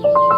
Bye.